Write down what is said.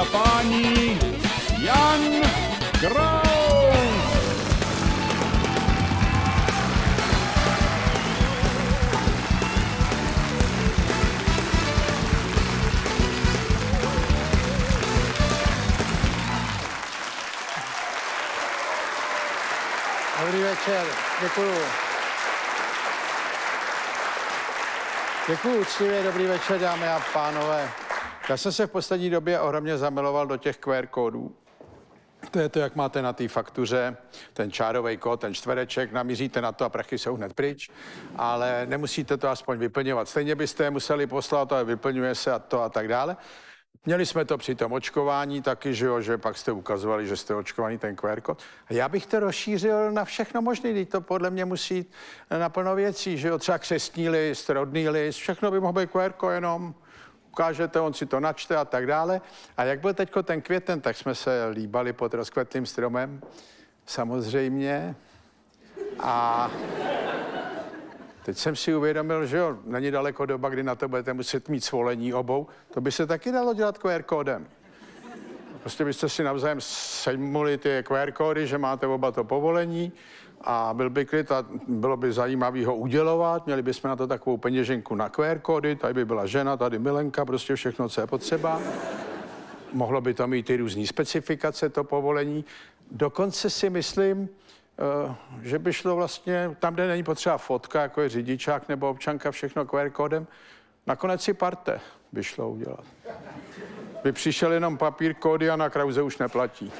páni, Jan Kraus. Dobrý večer, děkuju. Děkuju úctivě, dobrý večer, dámy a pánové. Já jsem se v poslední době ohromně zamiloval do těch QR kódů. To je to, jak máte na té faktuře, ten čárový kód, ten čtvereček, namíříte na to a prachy jsou hned pryč, ale nemusíte to aspoň vyplňovat. Stejně byste je museli poslat, ale vyplňuje se a to a tak dále. Měli jsme to při tom očkování taky, že jo, že pak jste ukazovali, že jste očkovaný ten QR kód. A já bych to rozšířil na všechno možné, teď to podle mě musí jít na plno věcí, že jo, třeba křestní list, rodný list, všechno by mohlo být QR jenom ukážete, on si to načte a tak dále. A jak byl teďko ten květen, tak jsme se líbali pod rozkvetlým stromem, samozřejmě. A Teď jsem si uvědomil, že jo, není daleko doba, kdy na to budete muset mít svolení obou. To by se taky dalo dělat QR kódem. Prostě byste si navzájem sejmuli ty QR kódy, že máte oba to povolení a byl by klid a bylo by zajímavé ho udělovat. Měli bychom na to takovou peněženku na QR kódy, tady by byla žena, tady Milenka, prostě všechno, co je potřeba. Mohlo by to mít i různé specifikace, to povolení. Dokonce si myslím, Eh, že by šlo vlastně tam, kde není potřeba fotka, jako je řidičák nebo občanka, všechno QR kódem, nakonec si parte by šlo udělat. By přišel jenom papír, kódy a na Krauze už neplatí.